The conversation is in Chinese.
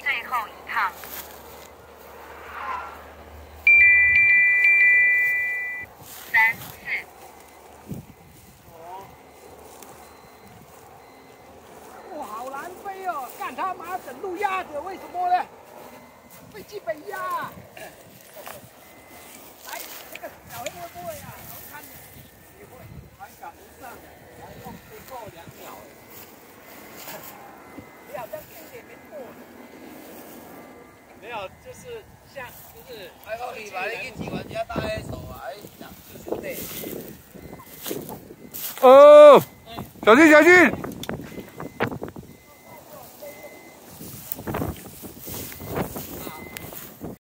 最后一趟，三四五，哇，好难飞哦，干他妈整路鸭子，为什么呢？被机北呀！用不够两秒。你好像一点没过。没有，就是像就是哎，我去把你去几万家大黑手啊，哎，就是对。哦，小心小心！